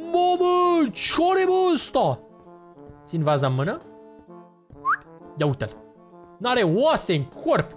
Mamă, ce-are bă ăsta? Țin vaza în mână. Ia uite-l. N-are oase în corp.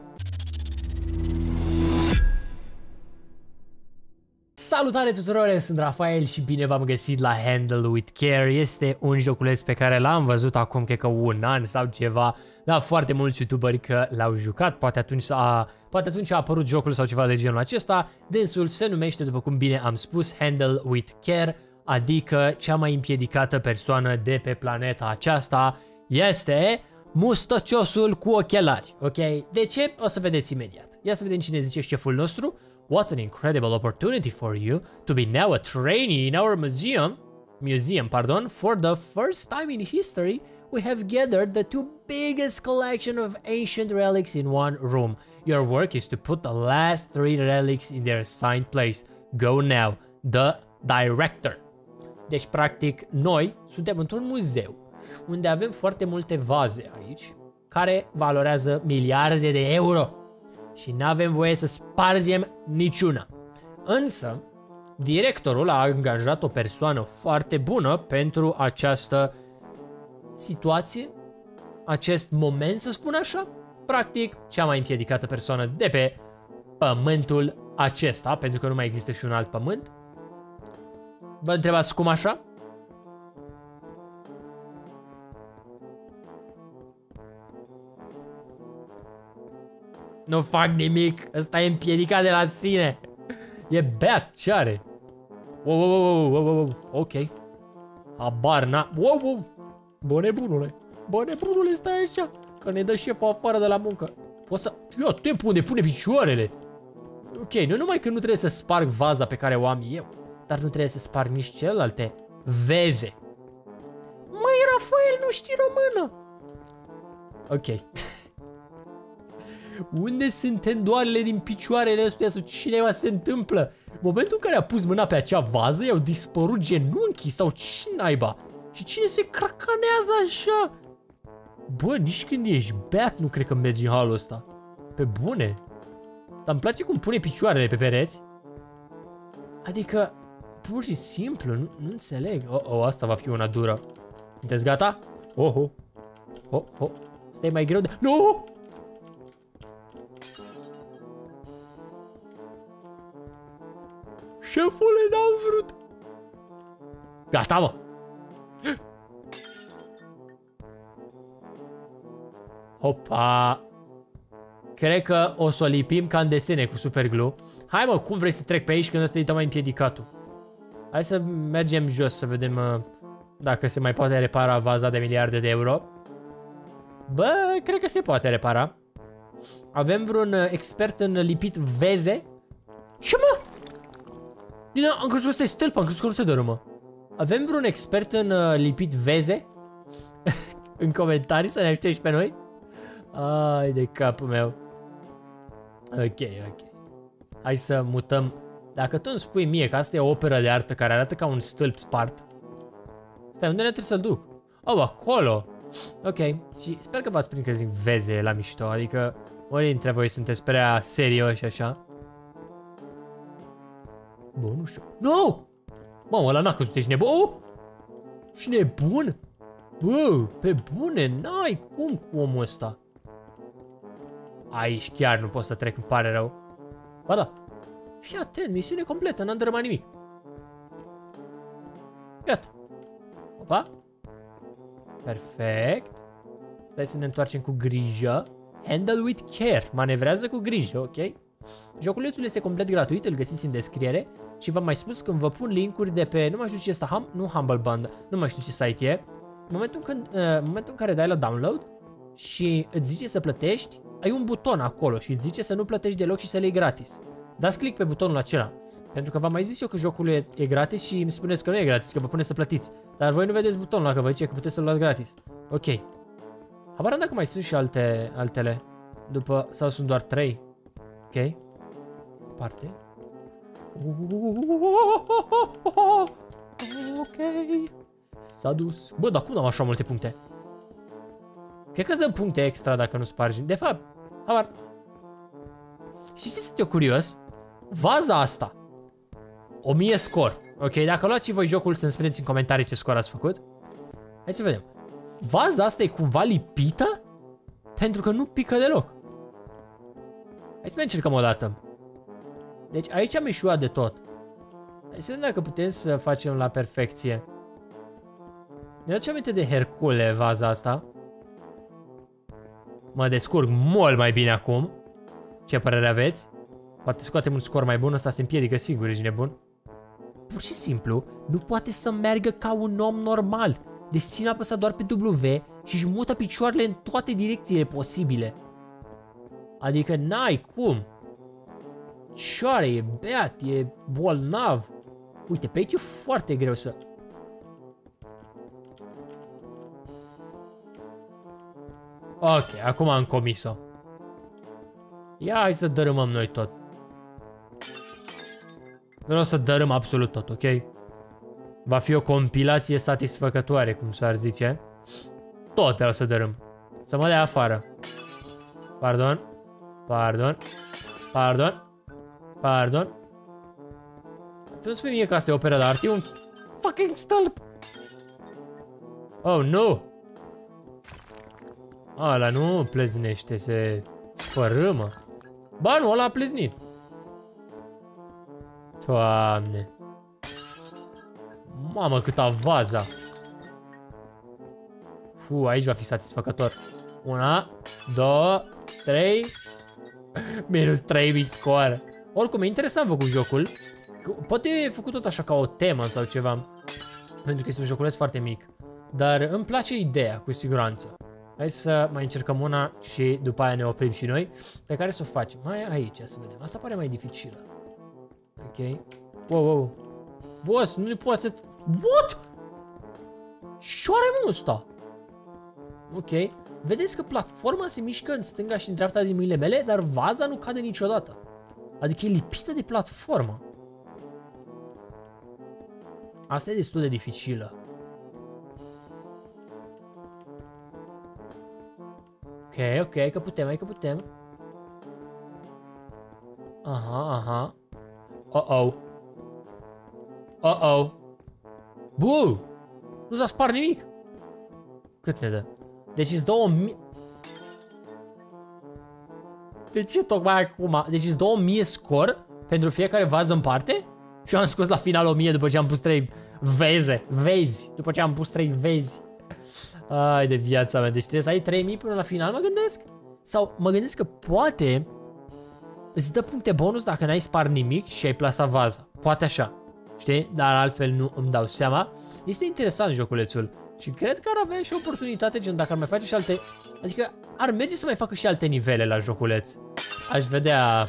Salutare tuturor, eu sunt Rafael și bine v-am găsit la Handle with Care. Este un joculeț pe care l-am văzut acum, cred că un an sau ceva, la foarte mulți youtuberi că l-au jucat. Poate atunci, a, poate atunci a apărut jocul sau ceva de genul acesta. Dânsul se numește, după cum bine am spus, Handle with Care, adică cea mai împiedicată persoană de pe planeta aceasta este mustăciosul cu ochelari, ok? De ce? O să vedeți imediat. Ia să vedem cine zice șeful nostru. What an incredible opportunity for you to be now a trainee in our museum, museum, pardon, for the first time in history, we have gathered the two biggest collection of ancient relics in one room. Your work is to put the last three relics in their assigned place. Go now. The director. Deci, practic, noi suntem într-un muzeu unde avem foarte multe vaze aici care valorează miliarde de euro și nu avem voie să spargem niciuna. Însă, directorul a angajat o persoană foarte bună pentru această situație, acest moment, să spun așa, practic cea mai împiedicată persoană de pe pământul acesta, pentru că nu mai există și un alt pământ. Vă întrebați cum așa? Nu fac nimic, ăsta e împiedicat de la sine. E beat, ce are? Wow, wow, wow, wow, wow, wow, ok. Habar n-a... Wow, wow. Bă, nebunule. Bă, nebunule, stai așa. Că ne dă șeful afară de la muncă. O să... Ia, timpul unde pune picioarele. Ok, nu numai că nu trebuie să sparg vaza pe care o am eu, dar nu trebuie să sparg nici celelalte veze. Măi, Rafael, nu știi română. Ok. Unde sunt tendoarele din picioarele astea sau cineva se întâmplă? În momentul în care a pus mâna pe acea vază, i-au dispărut genunchii sau ce naiba? Și cine se cracanează așa? Bă, nici când ești beat nu cred că mergi în halul ăsta. Pe bune. Dar îmi place cum pune picioarele pe pereți. Adică, pur și simplu, nu, nu înțeleg. Oh, oh, asta va fi una dură. Sunteți gata? Oh, oh. Oh, oh. Stai mai greu de... Nu! Șefule, n-am vrut. Gata, mă. Hopa. Cred că o să o lipim ca în desene cu superglue. Hai mă, cum vrei să trec pe aici când ăsta e mai împiedicatul? Hai să mergem jos să vedem uh, dacă se mai poate repara vaza de miliarde de euro. Bă, cred că se poate repara. Avem vreun uh, expert în lipit veze? Ce mă? Bine, am crezut că ăsta e stâlp, am crezut că nu se dărâmă. Avem vreun expert în uh, lipit veze? în comentarii să ne ajute și pe noi? Ai de capul meu. Ok, ok. Hai să mutăm. Dacă tu îmi spui mie că asta e o operă de artă care arată ca un stâlp spart. Stai, unde ne trebuie să-l duc? Oh, acolo. Ok. Și sper că v-ați prins că zic veze la mișto. Adică, ori dintre voi sunteți prea serioși așa. Bă, nu știu. Nu! Mamă, ăla n-a căzut, ești nebun? Oh! Și nebun? Bă, pe bune, n-ai cum cu omul ăsta. Aici chiar nu pot să trec, îmi pare rău. Ba da. Fii atent, misiune completă, n-am dărâmat nimic. Iată. Opa. Perfect. Stai să ne întoarcem cu grijă. Handle with care. Manevrează cu grijă, ok? Joculețul este complet gratuit, îl găsiți în descriere. Și v-am mai spus când vă pun linkuri de pe, nu mai știu ce este, hum, nu Humble Bundle, nu mai știu ce site e. În momentul, când, uh, în momentul în care dai la download și îți zice să plătești, ai un buton acolo și îți zice să nu plătești deloc și să le iei gratis. Dați click pe butonul acela. Pentru că v-am mai zis eu că jocul e, e gratis și îmi spuneți că nu e gratis, că vă pune să plătiți. Dar voi nu vedeți butonul ăla, că vă zice că puteți să-l luați gratis. Ok. Habar dacă mai sunt și alte, altele. După, sau sunt doar 3. Ok. Parte. Ok. S-a dus. Bă, dar cum am așa multe puncte? Cred că îți dăm puncte extra dacă nu spargi. De fapt, habar. Și ce sunt eu curios? Vaza asta. 1000 scor. Ok, dacă luați și voi jocul, să-mi spuneți în comentarii ce scor ați făcut. Hai să vedem. Vaza asta e cumva lipită? Pentru că nu pică deloc. Hai să mai încercăm o dată. Deci aici am ieșuat de tot. Hai să vedem dacă putem să facem la perfecție. Ne aduce aminte de Hercule vaza asta. Mă descurc mult mai bine acum. Ce părere aveți? Poate scoatem un scor mai bun, ăsta se împiedică sigur, ești nebun. Pur și simplu, nu poate să meargă ca un om normal. Deci ține apăsat doar pe W și își mută picioarele în toate direcțiile posibile. Adică n-ai cum. Cioare, e beat, e bolnav. Uite, pe aici e foarte greu să... Ok, acum am comis-o. Ia, hai să dărâmăm noi tot. Vreau să dărâm absolut tot, ok? Va fi o compilație satisfăcătoare, cum s-ar zice. Tot vreau să dărâm. Să mă dea afară. Pardon. Pardon. Pardon. Pardon. Tu spui mie că asta e opera de artă, e un fucking stâlp. Oh, nu! Ala nu pleznește, se sfărâmă. Ba nu, ăla a pleznit. Doamne. Mamă, câta vaza. Fu, aici va fi satisfăcător. Una, două, trei. Minus 3 mi scoară. Oricum, e interesant făcut jocul. Poate e făcut tot așa ca o temă sau ceva. Pentru că este un joculeț foarte mic. Dar îmi place ideea, cu siguranță. Hai să mai încercăm una și după aia ne oprim și noi. Pe care să o facem? Mai aici, să vedem. Asta pare mai dificilă. Ok. Wow, wow. Boss, nu ne poate să... What? Ce are mă ăsta? Ok. Vedeți că platforma se mișcă în stânga și în dreapta din mâinile mele, dar vaza nu cade niciodată. Adică e lipită de platformă. Asta e destul de dificilă. Ok, ok, că putem, hai că putem. Aha, aha. Uh-oh. Uh-oh. Bu! Nu s-a spart nimic. Cât ne dă? Deci îți dă o mie... De ce tocmai acum? Deci îți dă o mie scor pentru fiecare vază în parte? Și eu am scos la final 1000 după ce am pus 3 veze, vezi, după ce am pus 3 vezi. Ai de viața mea, deci trebuie să ai 3000 până la final, mă gândesc? Sau mă gândesc că poate îți dă puncte bonus dacă n-ai spart nimic și ai plasat vaza. Poate așa, știi? Dar altfel nu îmi dau seama. Este interesant joculețul și cred că ar avea și oportunitate, gen dacă ar mai face și alte... Adică ar merge să mai facă și alte nivele la joculeț. Aș vedea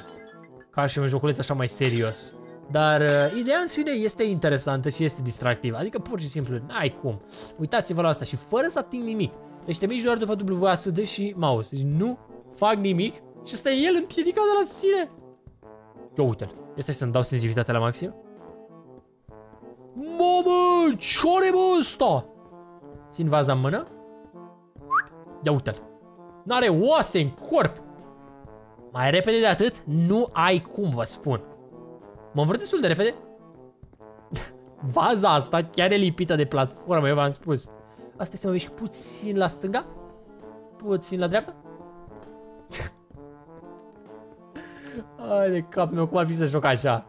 ca și un joculeț așa mai serios. Dar uh, ideea în sine este interesantă și este distractivă. Adică pur și simplu, n-ai cum. Uitați-vă la asta și fără să ating nimic. Deci te miști doar după WASD și mouse. Deci nu fac nimic și asta e el împiedicat de la sine. Ia uite-l. Este să-mi dau sensibilitatea la maxim. Mamă, ce are mă ăsta? Țin vaza în mână. Ia uite-l. N-are oase în corp. Mai repede de atât, nu ai cum, vă spun. Mă învârt destul de repede. Vaza asta chiar e lipită de platformă, eu v-am spus. Asta să mă mișc puțin la stânga. Puțin la dreapta. Ai de cap meu, cum ar fi să joc așa?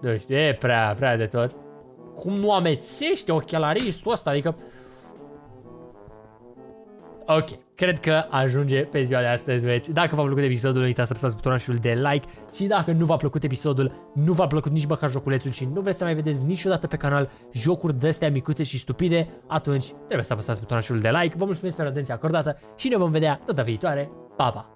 Deci, e prea, prea de tot. Cum nu amețește ochelaristul ăsta, adică... Ok, cred că ajunge pe ziua de astăzi, veți. Dacă v-a plăcut episodul, nu uitați să apăsați butonul de like și dacă nu v-a plăcut episodul, nu v-a plăcut nici măcar joculețul și nu vreți să mai vedeți niciodată pe canal jocuri de-astea micuțe și stupide, atunci trebuie să apăsați butonul de like. Vă mulțumesc pentru atenția acordată și ne vom vedea data viitoare. Pa, pa!